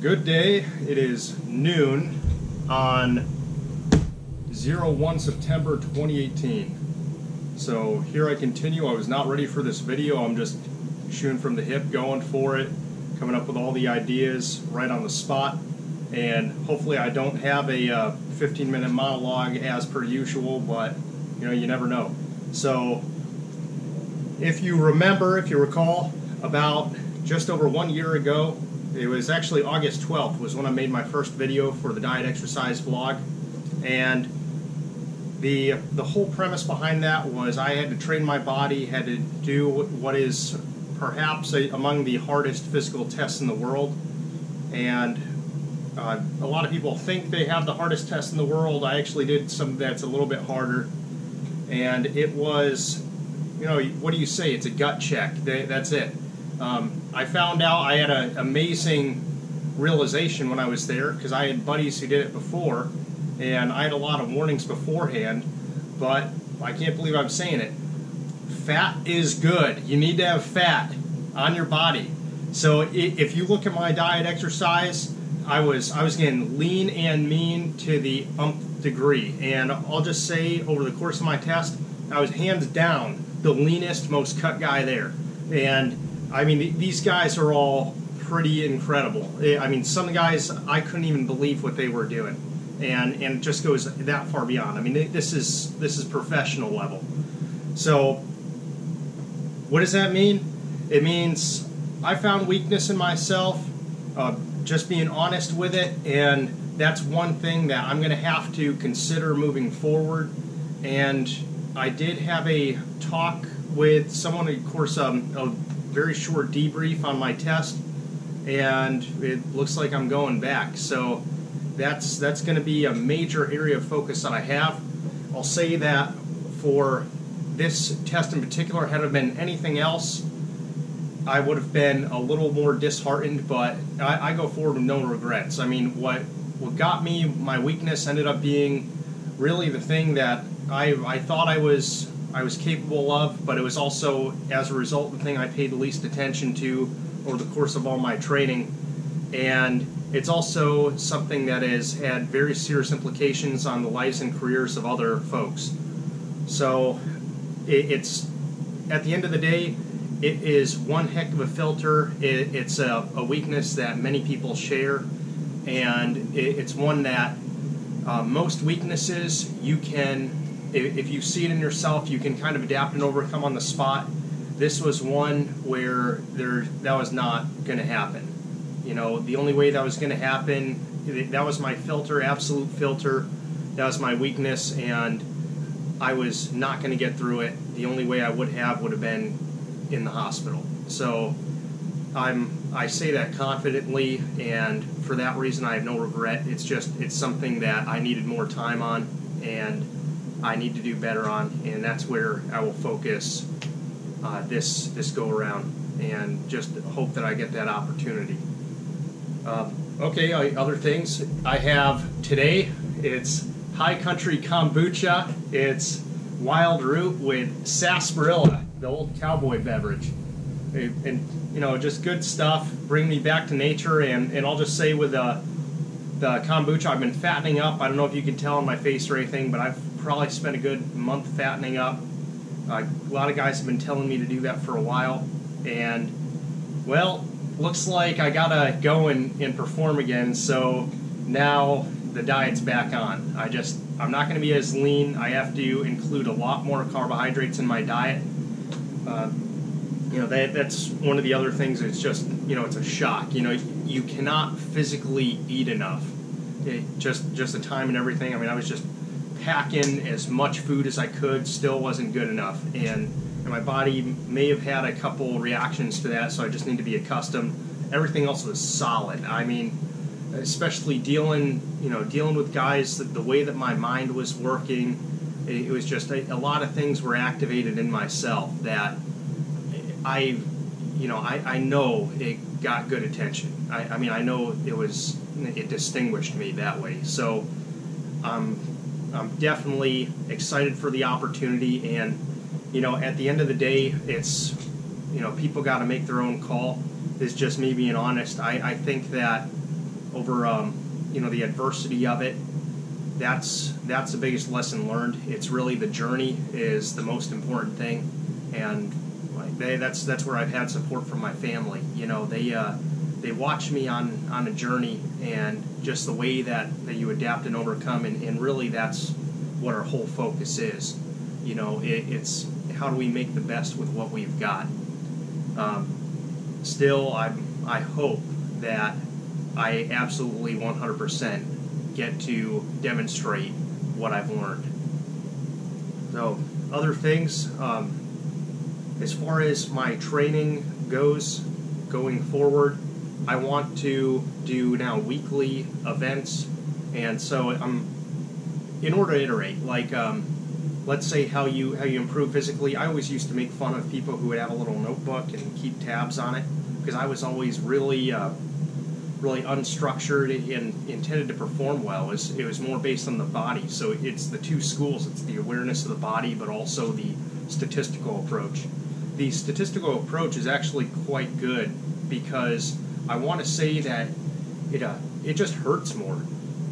good day. It is noon on 01 September 2018. So here I continue. I was not ready for this video. I'm just shooting from the hip, going for it, coming up with all the ideas right on the spot. And hopefully I don't have a uh, 15 minute monologue as per usual, but you know, you never know. So if you remember, if you recall, about just over one year ago, it was actually August 12th was when I made my first video for the diet exercise vlog. And the the whole premise behind that was I had to train my body, had to do what is perhaps a, among the hardest physical tests in the world. And uh, a lot of people think they have the hardest test in the world. I actually did something that's a little bit harder. And it was, you know, what do you say? It's a gut check. That's it. Um, I found out I had an amazing realization when I was there because I had buddies who did it before, and I had a lot of warnings beforehand. But I can't believe I'm saying it. Fat is good. You need to have fat on your body. So if you look at my diet exercise, I was I was getting lean and mean to the umpth degree, and I'll just say over the course of my test, I was hands down the leanest, most cut guy there, and I mean, these guys are all pretty incredible. I mean, some guys I couldn't even believe what they were doing, and and it just goes that far beyond. I mean, this is this is professional level. So, what does that mean? It means I found weakness in myself, uh, just being honest with it, and that's one thing that I'm going to have to consider moving forward. And I did have a talk with someone, of course, um, a very short debrief on my test, and it looks like I'm going back. So that's that's going to be a major area of focus that I have. I'll say that for this test in particular, had it been anything else, I would have been a little more disheartened. But I, I go forward with no regrets. I mean, what what got me my weakness ended up being really the thing that I I thought I was I was capable of, but it was also, as a result, the thing I paid the least attention to over the course of all my training. And it's also something that has had very serious implications on the lives and careers of other folks. So it's, at the end of the day, it is one heck of a filter. it's a, weakness that many people share, and it's one that uh, most weaknesses you can if you see it in yourself, you can kind of adapt and overcome on the spot. This was one where there that was not going to happen. You know, the only way that was going to happen, that was my filter, absolute filter. That was my weakness, and I was not going to get through it. The only way I would have would have been in the hospital. So I'm I say that confidently, and for that reason, I have no regret. It's just it's something that I needed more time on, and I need to do better on, and that's where I will focus uh, this this go around, and just hope that I get that opportunity. Um, okay, other things I have today. It's High Country Kombucha. It's wild root with sarsaparilla, the old cowboy beverage, and you know just good stuff. Bring me back to nature, and and I'll just say with uh, the kombucha, I've been fattening up. I don't know if you can tell on my face or anything, but I've probably spent a good month fattening up. Uh, a lot of guys have been telling me to do that for a while, and well, looks like I gotta go and, and perform again. So now the diet's back on. I just I'm not going to be as lean. I have to include a lot more carbohydrates in my diet. Uh, you know that that's one of the other things. It's just you know it's a shock. You know you cannot physically eat enough. It, just just the time and everything. I mean I was just packing as much food as I could, still wasn't good enough. And, and my body may have had a couple reactions to that, so I just need to be accustomed. Everything else was solid. I mean, especially dealing, you know, dealing with guys, the, the way that my mind was working, it, it was just a, a lot of things were activated in myself that I, you know, I, I know it got good attention. I, I mean, I know it was, it distinguished me that way. So, um, I'm definitely excited for the opportunity. And, you know, at the end of the day, it's, you know, people got to make their own call. It's just me being honest. I, I think that over um, you know the adversity of it. That's that's the biggest lesson learned. It's really the journey is the most important thing, and they, that's that's where I've had support from my family. You know they uh, they watch me on on a journey and just the way that, that you adapt and overcome, and, and really that's what our whole focus is. You know, it, it's how do we make the best with what we've got. Um, still, I I hope that I absolutely 100% get to demonstrate what I've learned. So, other things, um, as far as my training goes going forward, I want to do now weekly events, and so I'm in order to iterate. Like, um, let's say how you how you improve physically. I always used to make fun of people who would have a little notebook and keep tabs on it because I was always really uh, really unstructured and intended to perform well. It was, it was more based on the body. So it's the two schools. It's the awareness of the body, but also the statistical approach. The statistical approach is actually quite good because I want to say that it uh, it just hurts more.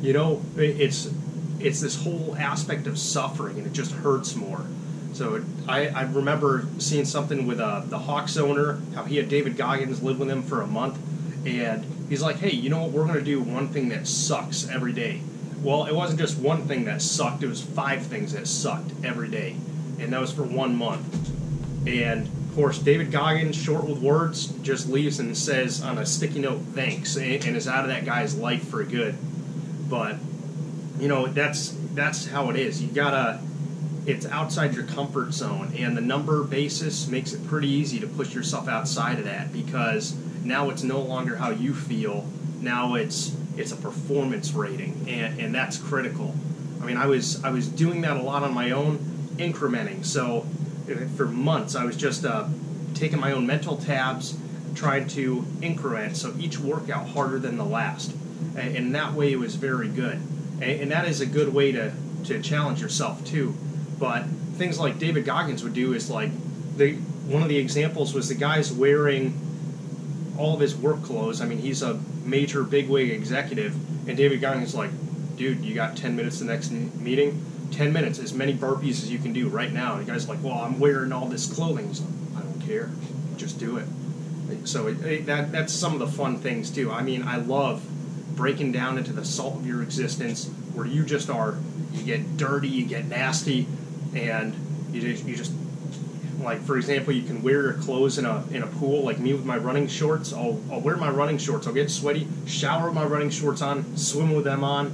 You know, it's it's this whole aspect of suffering, and it just hurts more. So I, I remember seeing something with uh, the Hawks owner, how he had David Goggins live with him for a month, and he's like, "Hey, you know what? We're going to do one thing that sucks every day." Well, it wasn't just one thing that sucked; it was five things that sucked every day, and that was for one month. And of course, David Goggins, short with words, just leaves and says on a sticky note, "Thanks," and, is out of that guy's life for good. But you know, that's that's how it is. You gotta it's outside your comfort zone and the number basis makes it pretty easy to push yourself outside of that because now it's no longer how you feel now it's it's a performance rating and, and that's critical i mean i was i was doing that a lot on my own incrementing so for months i was just uh, taking my own mental tabs trying to increment so each workout harder than the last and, and that way it was very good and, and that is a good way to to challenge yourself too but things like David Goggins would do is like the one of the examples was the guy's wearing all of his work clothes. I mean, he's a major bigwig executive, and David Goggins is like, dude, you got 10 minutes to the next meeting? 10 minutes, as many burpees as you can do right now. And the guy's like, well, I'm wearing all this clothing. He's like, I don't care. Just do it. So it, it, that that's some of the fun things, too. I mean, I love breaking down into the salt of your existence where you just are, you get dirty, you get nasty, and you just, you just like for example, you can wear your clothes in a in a pool. Like me with my running shorts, I'll I'll wear my running shorts. I'll get sweaty, shower my running shorts on, swim with them on.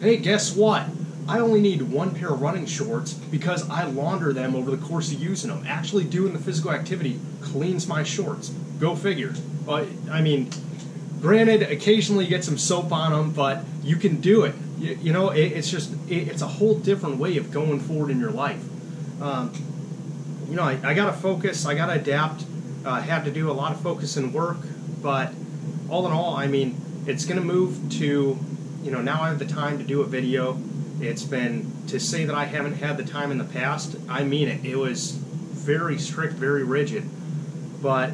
Hey, guess what? I only need one pair of running shorts because I launder them over the course of using them. Actually, doing the physical activity cleans my shorts. Go figure. Uh, I mean, granted, occasionally you get some soap on them, but you can do it. You, you know, it, it's just it, it's a whole different way of going forward in your life. Um, you know, I, I got to focus, I got to adapt. Uh, had to do a lot of focus and work, but all in all, I mean, it's going to move to, you know, now I have the time to do a video. It's been to say that I haven't had the time in the past. I mean it. It was very strict, very rigid, but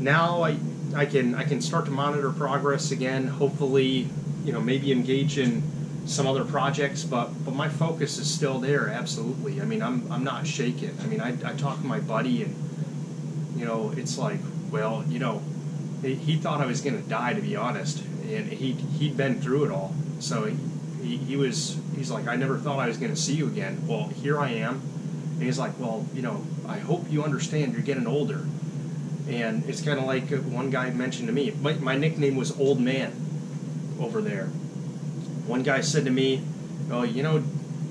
now I I can I can start to monitor progress again. Hopefully, you know, maybe engage in some other projects, but but my focus is still there. Absolutely. I mean, I'm I'm not shaken. I mean, I I talk to my buddy, and you know, it's like, well, you know, he, he thought I was going to die, to be honest, and he he'd been through it all. So he, he, he was he's like, I never thought I was going to see you again. Well, here I am, and he's like, well, you know, I hope you understand. You're getting older. And it's kind of like one guy mentioned to me. My, my nickname was Old Man over there one guy said to me, "Oh, you know,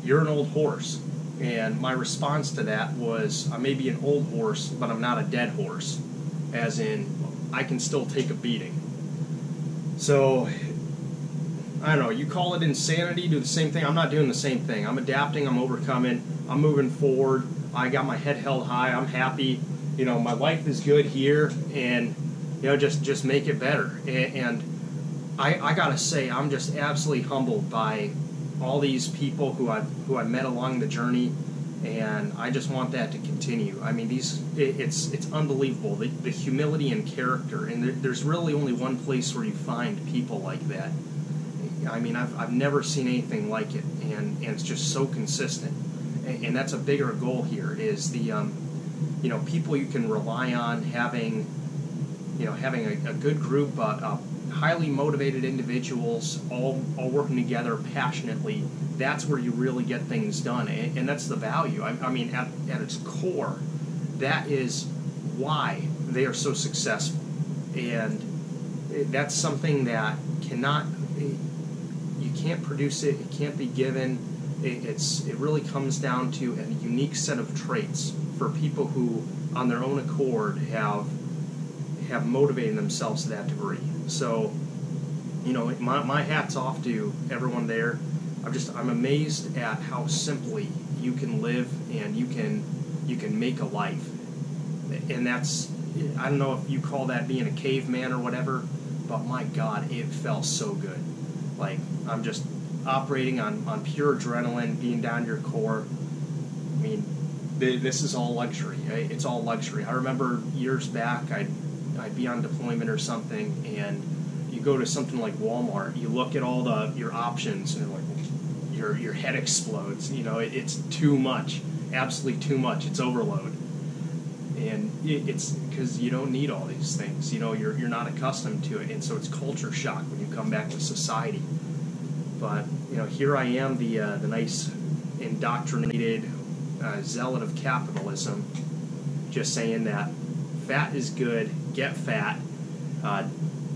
you're an old horse," and my response to that was, "I may be an old horse, but I'm not a dead horse," as in, I can still take a beating. So, I don't know. You call it insanity, do the same thing. I'm not doing the same thing. I'm adapting. I'm overcoming. I'm moving forward. I got my head held high. I'm happy. You know, my life is good here, and you know, just just make it better. and, and I, I gotta say, I'm just absolutely humbled by all these people who I who I met along the journey, and I just want that to continue. I mean, these it, it's it's unbelievable the, the humility and character, and there, there's really only one place where you find people like that. I mean, I've, I've never seen anything like it, and, and it's just so consistent, and, and that's a bigger goal here is the um, you know people you can rely on having you know having a, a good group, uh, uh, highly motivated individuals all all working together passionately that's where you really get things done, and, and that's the value. I, I, mean, at, at its core, that is why they are so successful, and that's something that cannot you can't produce it. It can't be given. It, it's it really comes down to a unique set of traits for people who, on their own accord, have have motivated themselves to that degree. So, you know, my, my hat's off to everyone there. I'm just I'm amazed at how simply you can live and you can you can make a life, and that's I don't know if you call that being a caveman or whatever, but my God, it felt so good. Like I'm just operating on on pure adrenaline, being down your core. I mean, this is all luxury. It's all luxury. I remember years back, I'd I'd be on deployment or something, and you go to something like Walmart, you look at all the your options, and like, your your head explodes. You know, it, it's too much, absolutely too much. It's overload, and it, it's because you don't need all these things. You know, you're you're not accustomed to it, and so it's culture shock when you come back to society. But you know, here I am, the uh, the nice indoctrinated uh, zealot of capitalism, just saying that fat is good. Get fat. Uh,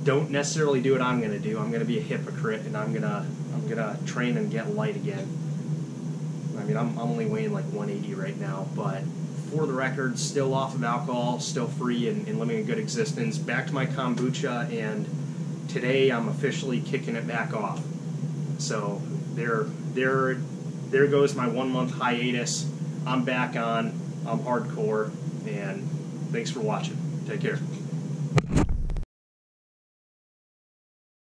don't necessarily do what I'm going to do. I'm going to be a hypocrite, and I'm to I'm gonna train and get light again. I mean, I'm, I'm only weighing like 180 right now, but for the record, still off of alcohol, still free and, and living a good existence. Back to my kombucha, and today I'm officially kicking it back off. So there, there, there goes my one month hiatus. I'm back on. I'm hardcore, and thanks for watching. Take care.